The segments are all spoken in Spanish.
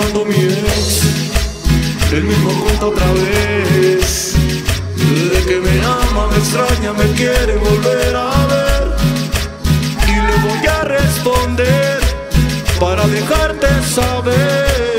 llamando mi ex. El mismo cuenta otra vez De que me ama, me extraña, me quiere volver a ver. Y le voy a responder Para dejarte saber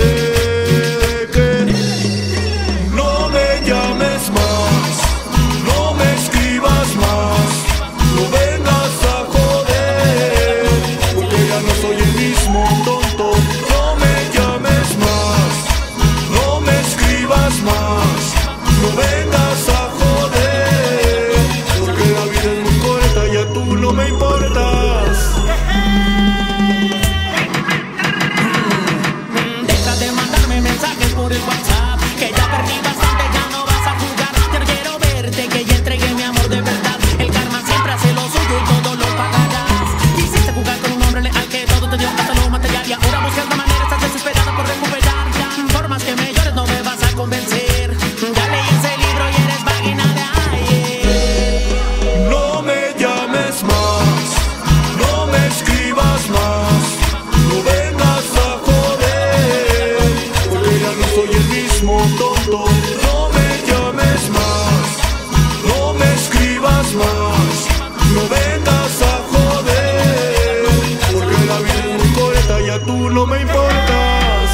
no me llames más, no me escribas más, no vengas a joder, porque la vida es muy corta y a tú no me importas.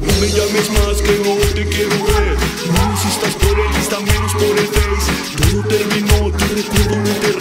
No me llames más que no te quiero ver, no insistas por el Insta, menos por el Face, todo terminó, te recuerdo me enterré,